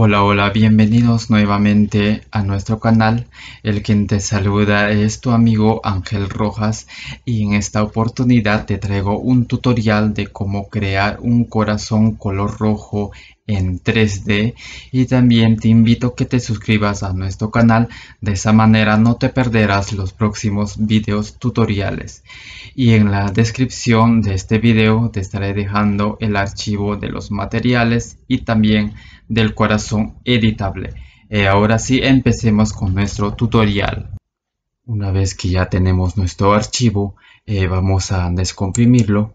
Hola, hola, bienvenidos nuevamente a nuestro canal. El quien te saluda es tu amigo Ángel Rojas y en esta oportunidad te traigo un tutorial de cómo crear un corazón color rojo en 3D y también te invito a que te suscribas a nuestro canal, de esa manera no te perderás los próximos videos tutoriales. Y en la descripción de este video te estaré dejando el archivo de los materiales y también del corazón editable. Eh, ahora sí empecemos con nuestro tutorial. Una vez que ya tenemos nuestro archivo, eh, vamos a descomprimirlo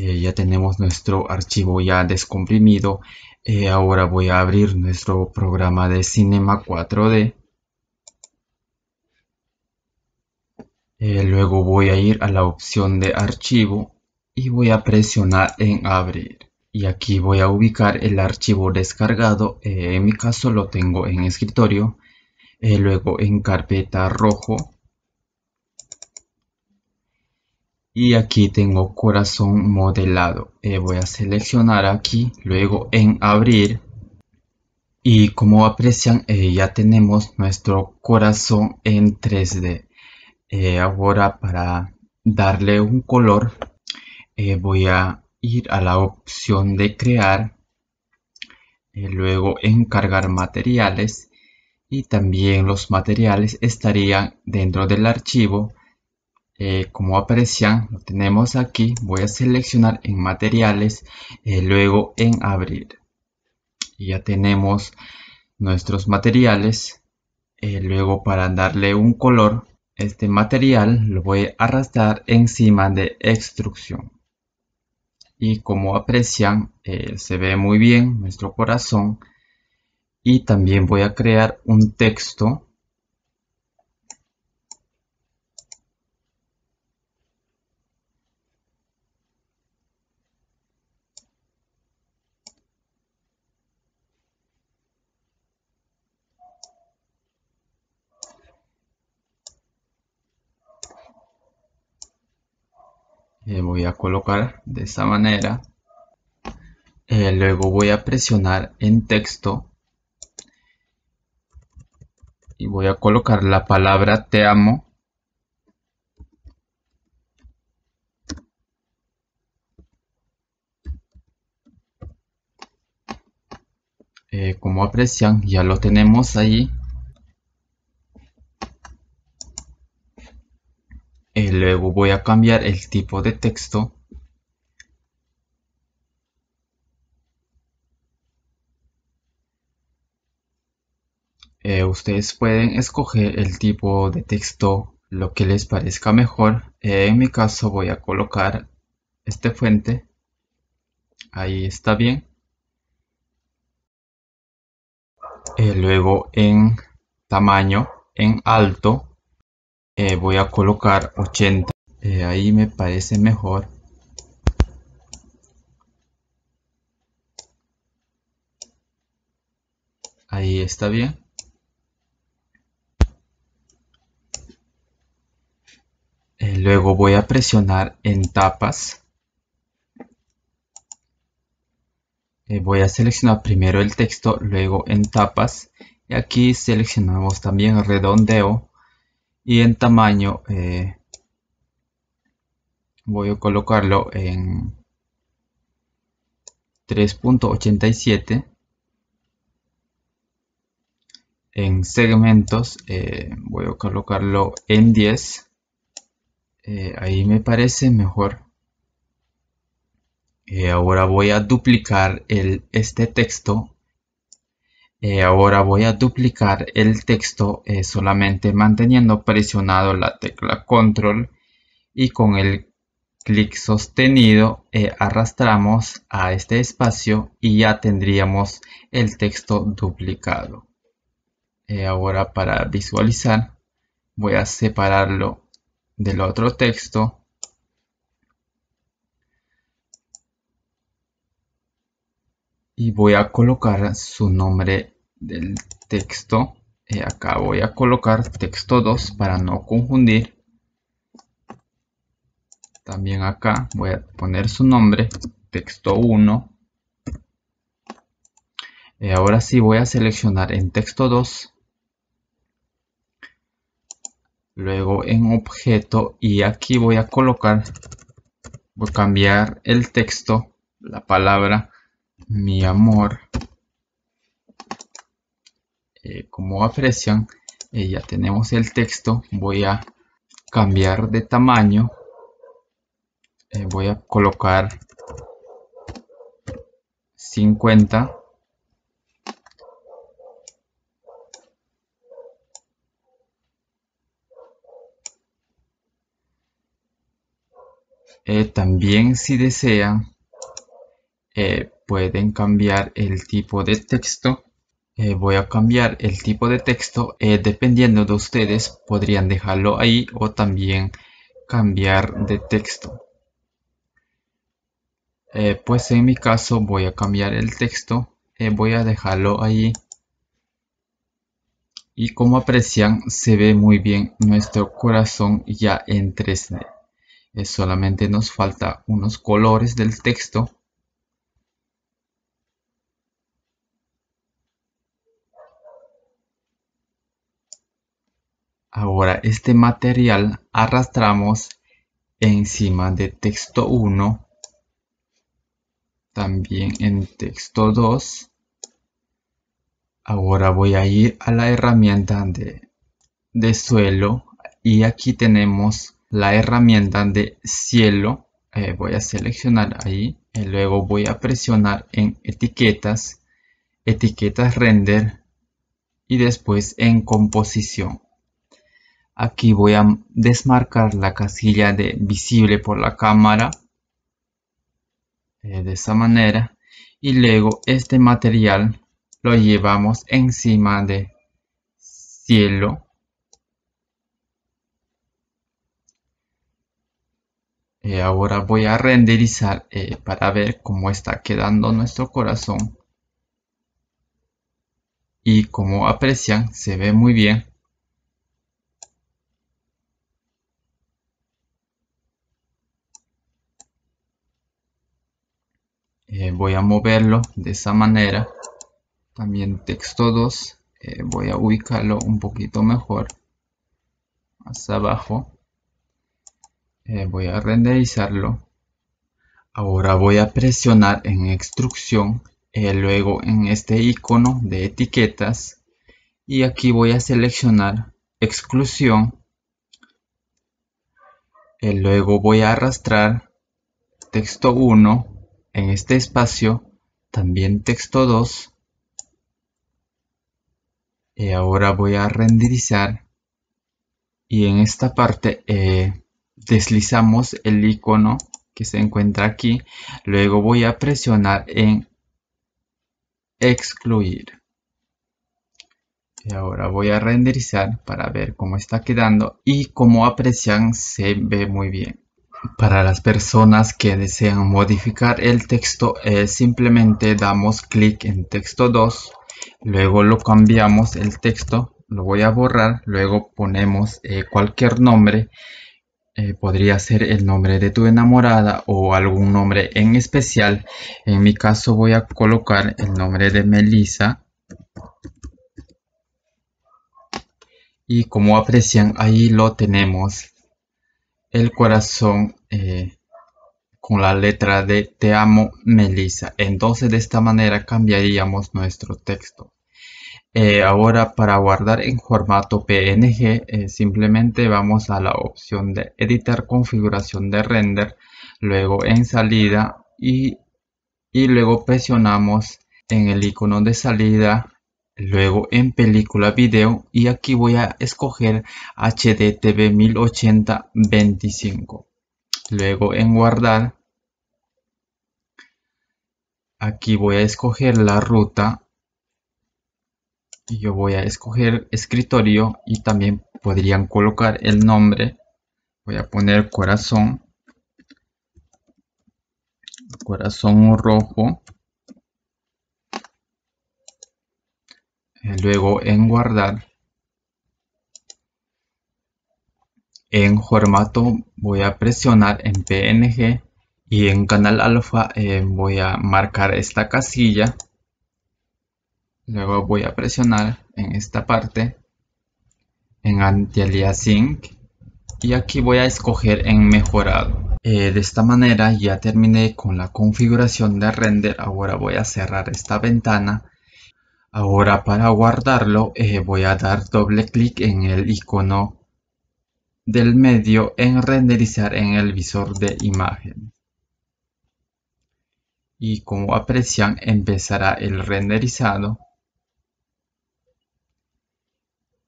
Eh, ya tenemos nuestro archivo ya descomprimido. Ahora voy a abrir nuestro programa de Cinema 4D. Eh, luego voy a ir a la opción de archivo y voy a presionar en abrir. Y aquí voy a ubicar el archivo descargado. en mi caso lo tengo en escritorio. luego en carpeta rojo y aquí tengo corazón modelado eh, voy a seleccionar aquí luego en abrir y como aprecian eh, ya tenemos nuestro corazón en 3D eh, ahora para darle un color voy a ir a la opción de crear luego en cargar materiales y también los materiales estarían dentro del archivo. Eh, como aprecian lo tenemos aquí. Voy a seleccionar en materiales eh, luego en abrir. Y ya tenemos nuestros materiales. Eh, luego para darle un color este material lo voy a arrastrar encima de extrusión y como aprecian se ve muy bien nuestro corazón. Y también voy a crear un texto Eh, voy a colocar de esta manera. Eh, luego voy a presionar en texto. Y voy a colocar la palabra te amo. Eh, como aprecian ya lo tenemos ahí Eh, luego voy a cambiar el tipo de texto. Eh, ustedes pueden escoger el tipo de texto lo que les parezca mejor. Eh, en mi caso voy a colocar este fuente. Ahí está bien. Luego en tamaño en alto eh, voy a colocar 80 eh, ahí me parece mejor. Ahí está bien. Eh, luego voy a presionar en tapas. Voy a seleccionar primero el texto luego en tapas. Y aquí seleccionamos también redondeo y en tamaño eh, voy a colocarlo en 3.87 en segmentos eh, voy a colocarlo en 10 eh, ahí me parece mejor. Ahora voy a duplicar este texto eh, ahora voy a duplicar el texto eh, solamente manteniendo presionado la tecla control y con el clic sostenido eh, arrastramos a este espacio y ya tendríamos el texto duplicado. ahora para visualizar voy a separarlo del otro texto y voy a colocar su nombre del texto eh, acá voy a colocar texto 2 para no confundir También acá voy a poner su nombre, texto 1. Y ahora sí voy a seleccionar en texto 2. Luego en objeto y aquí voy a colocar, voy a cambiar el texto, la palabra mi amor. Eh, como aprecian, eh, ya tenemos el texto. Voy a cambiar de tamaño eh, voy a colocar 50 eh, también si desean eh, pueden cambiar el tipo de texto. Voy a cambiar el tipo de texto. Dependiendo de ustedes podrían dejarlo ahí o también cambiar de texto. Eh, pues en mi caso voy a cambiar el texto. Eh, voy a dejarlo ahí. Y como aprecian se ve muy bien nuestro corazón ya en 3D eh, solamente nos falta unos colores del texto ahora este material arrastramos encima de texto 1 también en texto 2 ahora voy a ir a la herramienta de, suelo y aquí tenemos la herramienta de cielo. Eh, voy a seleccionar ahí y luego voy a presionar en etiquetas etiquetas render y después en composición aquí voy a desmarcar la casilla de visible por la cámara eh, de esa manera y luego este material lo llevamos encima de cielo. Eh, ahora voy a renderizar eh, para ver cómo está quedando nuestro corazón. Y como aprecian se ve muy bien Eh, voy a moverlo de esa manera. También texto 2 eh, voy a ubicarlo un poquito mejor. Más abajo. Eh, voy a renderizarlo. Ahora voy a presionar en extrusión luego en este icono de etiquetas. Y aquí voy a seleccionar exclusión. Luego voy a arrastrar texto 1 en este espacio también texto 2 y ahora voy a renderizar. Y en esta parte eh, deslizamos el icono que se encuentra aquí. Luego voy a presionar en excluir. Y ahora voy a renderizar para ver cómo está quedando y como aprecian se ve muy bien para las personas que desean modificar el texto simplemente damos clic en texto 2 luego lo cambiamos el texto lo voy a borrar luego ponemos eh, cualquier nombre eh, podría ser el nombre de tu enamorada o algún nombre en especial. En mi caso voy a colocar el nombre de Melissa. Y como aprecian ahí lo tenemos el corazón eh, con la letra de Te amo, Melissa. Entonces de esta manera cambiaríamos nuestro texto. Eh, ahora para guardar en formato PNG eh, simplemente vamos a la opción de editar configuración de render, luego en salida y, y luego presionamos en el icono de salida luego en película video y aquí voy a escoger HD TV 1080 25 luego en guardar aquí voy a escoger la ruta y yo voy a escoger escritorio y también podrían colocar el nombre. Voy a poner corazón corazón rojo luego en guardar. En formato voy a presionar en PNG y en canal alfa eh, voy a marcar esta casilla. Luego voy a presionar en esta parte en anti-aliasing y aquí voy a escoger en mejorado. Eh, de esta manera ya terminé con la configuración de render. Ahora voy a cerrar esta ventana ahora para guardarlo eh, voy a dar doble clic en el icono del medio en renderizar en el visor de imagen. Y como aprecian empezará el renderizado.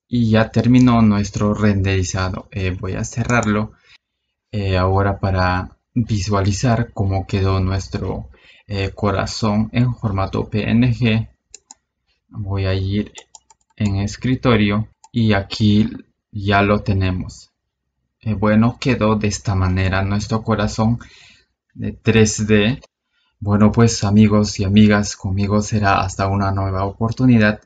Y ya terminó nuestro renderizado. Eh, voy a cerrarlo. Eh, ahora para visualizar cómo quedó nuestro corazón en formato PNG. Voy a ir en escritorio y aquí ya lo tenemos. Eh, bueno, quedó de esta manera nuestro corazón de 3D. Bueno, pues amigos y amigas, conmigo será hasta una nueva oportunidad.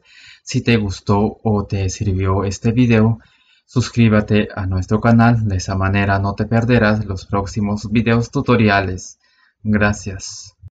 Si te gustó o te sirvió este video, suscríbete a nuestro canal, de esa manera no te perderás los próximos videos tutoriales. Gracias.